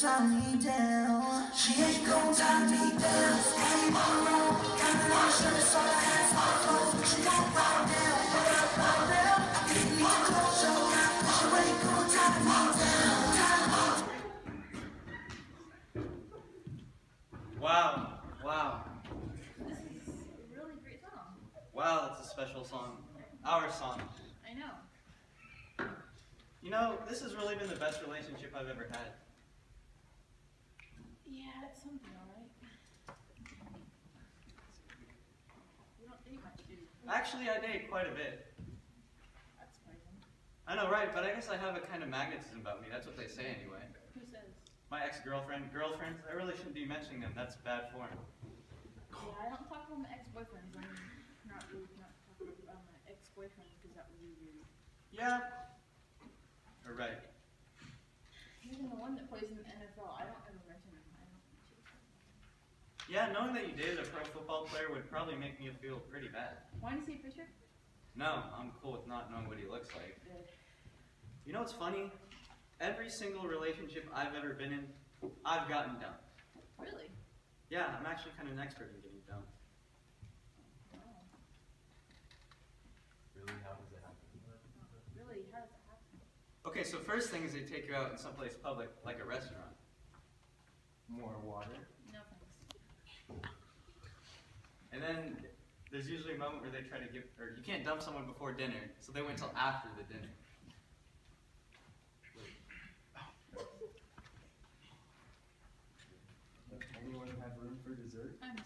tie me down. She ain't gon' tie me down. Ain't all alone. Got me so I my clothes, she won't fall down. Fall down. I can't need to close your mouth. She ain't gon' tie me down. Wow, wow, This is a really great song. wow, that's a special song. Our song. I know. You know, this has really been the best relationship I've ever had. Something, alright. We don't date much, do we? Actually, I date quite a bit. That's surprising. I know, right, but I guess I have a kind of magnetism about me. That's what they say anyway. Who says? My ex-girlfriend, girlfriends, I really shouldn't be mentioning them. That's bad form. Yeah, I don't talk about my ex-boyfriends. I'm not really not talking about my ex-boyfriends because that would be weird. Yeah. Or right. Even the one that plays in the NFL, I don't ever mention him. I don't mention him. Yeah, knowing that you dated a pro football player would probably make me feel pretty bad. Want to see a picture? No, I'm cool with not knowing what he looks like. Good. You know what's funny? Every single relationship I've ever been in, I've gotten dumped. Really? Yeah, I'm actually kind of an expert in getting dumped. Oh. Really, how does it happen? Really? How does that happen? Okay, so first thing is they take you out in someplace public, like a restaurant. More water. No thanks. And then there's usually a moment where they try to give, or you can't dump someone before dinner, so they wait until after the dinner. Does anyone have room for dessert? I'm